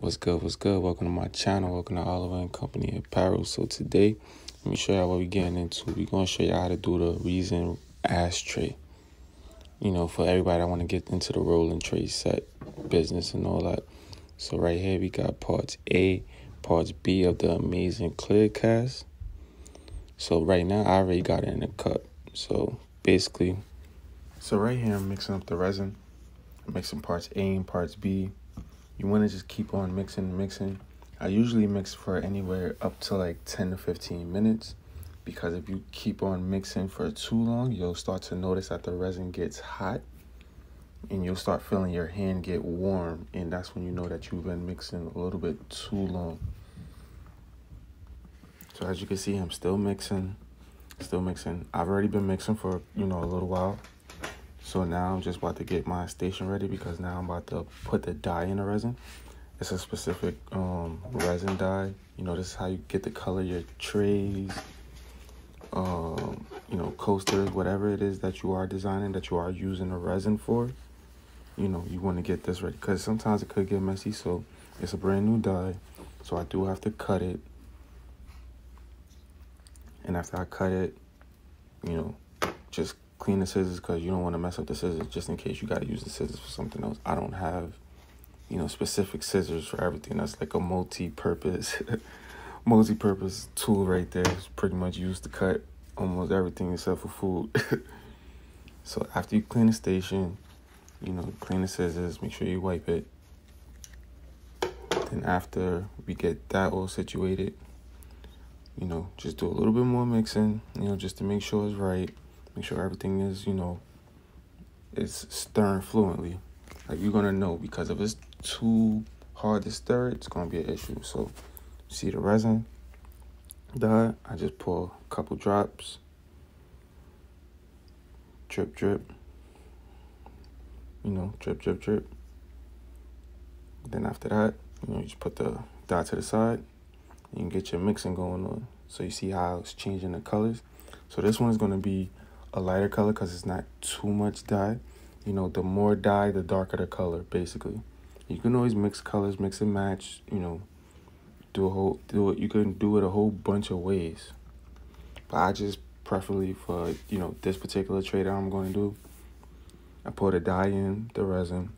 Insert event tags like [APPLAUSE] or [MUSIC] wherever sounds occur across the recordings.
What's good? What's good? Welcome to my channel. Welcome to Oliver and Company Apparel. So today, let me show y'all what we're getting into. We're gonna show y'all how to do the resin ashtray. You know, for everybody that want to get into the rolling tray set business and all that. So right here we got parts A, parts B of the amazing clear cast. So right now I already got it in a cup. So basically, so right here I'm mixing up the resin. I'm mixing parts A and parts B you want to just keep on mixing and mixing. I usually mix for anywhere up to like 10 to 15 minutes because if you keep on mixing for too long, you'll start to notice that the resin gets hot and you'll start feeling your hand get warm and that's when you know that you've been mixing a little bit too long. So as you can see, I'm still mixing, still mixing. I've already been mixing for, you know, a little while. So now I'm just about to get my station ready because now I'm about to put the dye in the resin. It's a specific um, resin dye. You know, this is how you get the color your trays, um, you know, coasters, whatever it is that you are designing, that you are using the resin for. You know, you want to get this ready because sometimes it could get messy. So it's a brand new dye. So I do have to cut it. And after I cut it, you know, just clean the scissors because you don't want to mess up the scissors just in case you got to use the scissors for something else. I don't have, you know, specific scissors for everything. That's like a multi-purpose, [LAUGHS] multi-purpose tool right there. It's pretty much used to cut almost everything except for food. [LAUGHS] so after you clean the station, you know, clean the scissors, make sure you wipe it. Then after we get that all situated, you know, just do a little bit more mixing, you know, just to make sure it's right. Make sure everything is, you know, it's stirring fluently. Like you're gonna know because if it's too hard to stir, it's gonna be an issue. So see the resin dye, I just pour a couple drops. Drip drip. You know, drip drip drip. Then after that, you know, you just put the dye to the side. You can get your mixing going on. So you see how it's changing the colors. So this one is gonna be a lighter color because it's not too much dye. You know, the more dye, the darker the color, basically. You can always mix colors, mix and match, you know, do a whole, do it, you can do it a whole bunch of ways. But I just preferably for, you know, this particular trade I'm going to do, I put the dye in, the resin,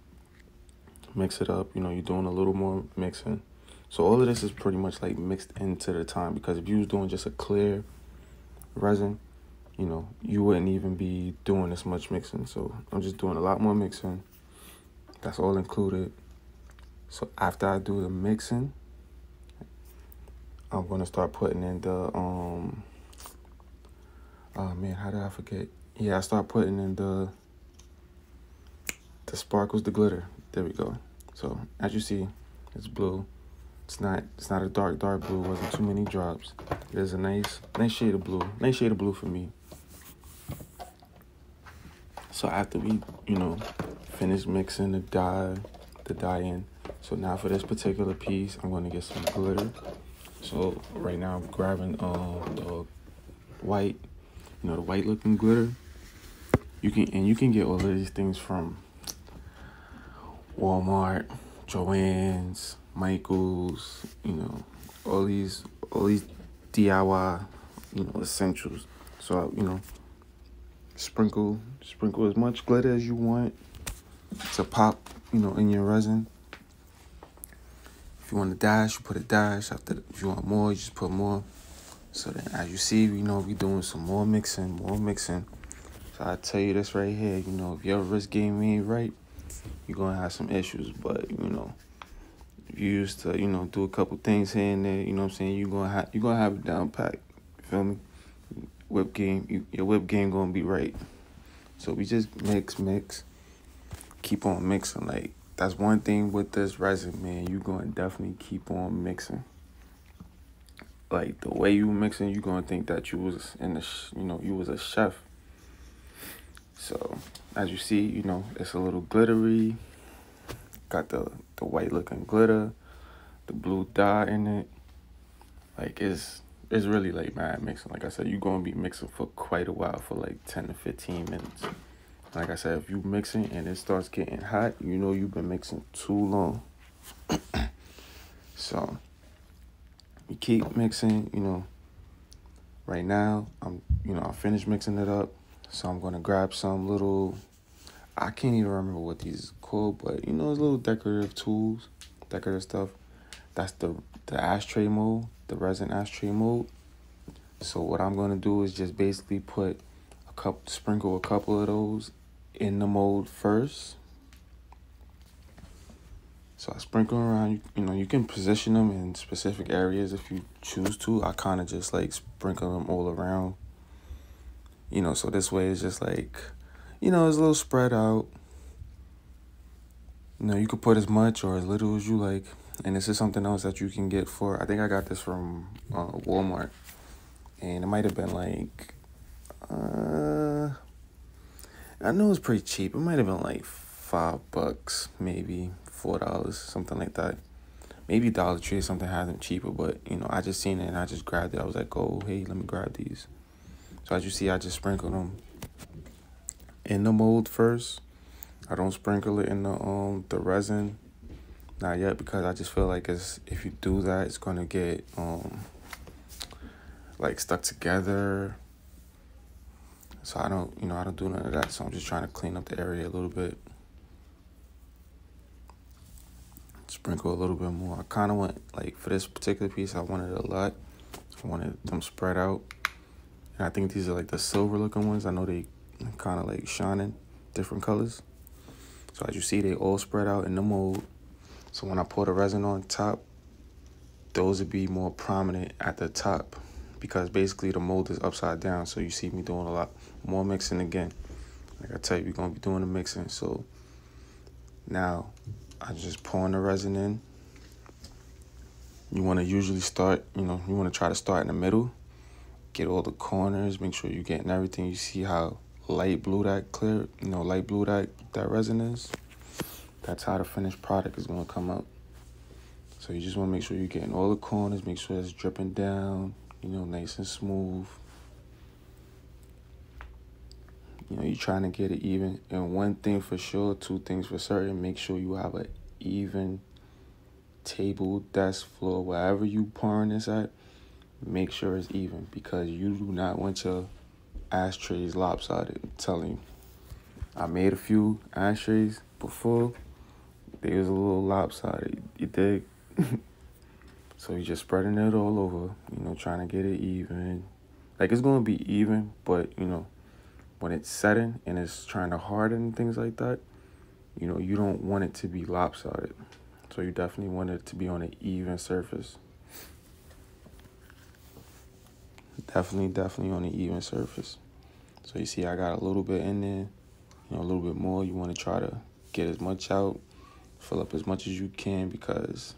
mix it up, you know, you're doing a little more mixing. So all of this is pretty much like mixed into the time because if you was doing just a clear resin, you know, you wouldn't even be doing as much mixing. So I'm just doing a lot more mixing. That's all included. So after I do the mixing, I'm gonna start putting in the um oh man, how did I forget? Yeah, I start putting in the the sparkles, the glitter. There we go. So as you see, it's blue. It's not it's not a dark, dark blue, it wasn't too many drops. There's a nice nice shade of blue. Nice shade of blue for me. So after we, you know, finish mixing the dye, the dye in. So now for this particular piece, I'm gonna get some glitter. So right now I'm grabbing um the white, you know, the white looking glitter. You can and you can get all of these things from Walmart, Joann's, Michaels, you know, all these all these DIY, you know, essentials. So you know, Sprinkle, sprinkle as much glitter as you want to pop, you know, in your resin. If you want a dash, you put a dash. After, if you want more, you just put more. So then, as you see, you know, we doing some more mixing, more mixing. So I tell you this right here, you know, if your wrist game ain't right, you're gonna have some issues. But you know, if you used to, you know, do a couple things here and there, you know what I'm saying, you're gonna have you're gonna have it down pat. You feel me? Whip game, you, your whip game gonna be right. So we just mix, mix, keep on mixing. Like that's one thing with this resin, man. You gonna definitely keep on mixing. Like the way you mixing, you gonna think that you was in the, you know, you was a chef. So as you see, you know, it's a little glittery. Got the the white looking glitter, the blue dye in it. Like it's it's really like mad mixing. Like I said, you're gonna be mixing for quite a while, for like 10 to 15 minutes. Like I said, if you mixing and it starts getting hot, you know you've been mixing too long. [CLEARS THROAT] So you keep mixing, you know, right now I'm, you know, I finished mixing it up. So I'm gonna grab some little, I can't even remember what these called, but you know, those little decorative tools, decorative stuff. That's the the ashtray mold, the resin ashtray mold. So what I'm gonna do is just basically put a cup, sprinkle a couple of those in the mold first. So I sprinkle around, you, you know, you can position them in specific areas if you choose to. I kind of just like sprinkle them all around. You know, so this way it's just like, you know, it's a little spread out. You know, you could put as much or as little as you like. And this is something else that you can get for, I think I got this from uh, Walmart. And it might have been like, uh, I know it's pretty cheap. It might have been like five bucks, maybe four dollars, something like that. Maybe Dollar Tree or something had them cheaper, but you know, I just seen it and I just grabbed it. I was like, oh, hey, let me grab these. So as you see, I just sprinkled them in the mold first. I don't sprinkle it in the um the resin, not yet, because I just feel like it's if you do that, it's gonna get um like stuck together. So I don't, you know, I don't do none of that. So I'm just trying to clean up the area a little bit. Sprinkle a little bit more. I kind of want, like, for this particular piece, I wanted a lot. I wanted them spread out. And I think these are like the silver looking ones. I know they kind of like shining different colors. So as you see, they all spread out in the mold. So when I pour the resin on top, those would be more prominent at the top because basically the mold is upside down. So you see me doing a lot more mixing again. Like I tell you, we're going to be doing the mixing. So now I'm just pouring the resin in. You want to usually start, you know, you want to try to start in the middle. Get all the corners, make sure you're getting everything. You see how light blue that clear, you know, light blue that, that resin is. That's how the finished product is going to come out. So you just want to make sure you're getting all the corners, make sure it's dripping down, you know, nice and smooth. You know, you're trying to get it even. And one thing for sure, two things for certain, make sure you have an even table, desk, floor, wherever you pouring this at, make sure it's even because you do not want your ashtrays lopsided. I'm telling you. I made a few ashtrays before. They was a little lopsided. You dig? [LAUGHS] so you're just spreading it all over, you know, trying to get it even. Like it's gonna be even, but you know, when it's setting and it's trying to harden and things like that, you know, you don't want it to be lopsided. So you definitely want it to be on an even surface. Definitely, definitely on an even surface. So you see I got a little bit in there, you know, a little bit more. You want to try to get as much out, fill up as much as you can because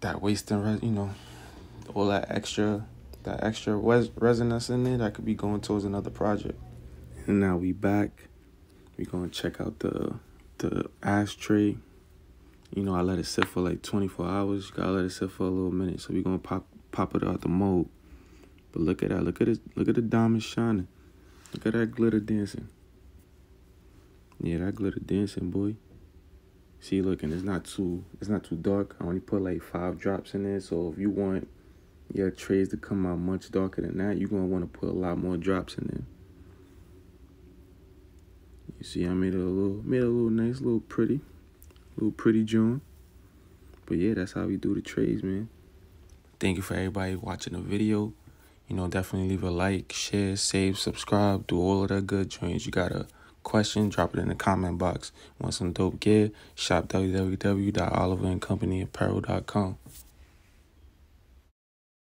that wasting, you know, all that extra that extra res- resin that's in there that could be going towards another project. And now we back. We gonna check out the the ashtray. You know, I let it sit for like 24 hours. You gotta let it sit for a little minute. So we gonna pop pop it out the mold. But look at that. Look at it. Look at the diamond shining. Look at that glitter dancing. Yeah, that glitter dancing, boy. See, look, and it's not too it's not too dark. I only put like five drops in there. So if you want your trays to come out much darker than that, you're gonna want to put a lot more drops in there. You see, I made it a little, made it a little nice, little pretty, little pretty joint. But yeah, that's how we do the trays, man. Thank you for everybody watching the video. You know, definitely leave a like, share, save, subscribe, do all of that good joints. You got a question, drop it in the comment box. Want some dope gear? Shop www.oliverandcompanyapparel.com.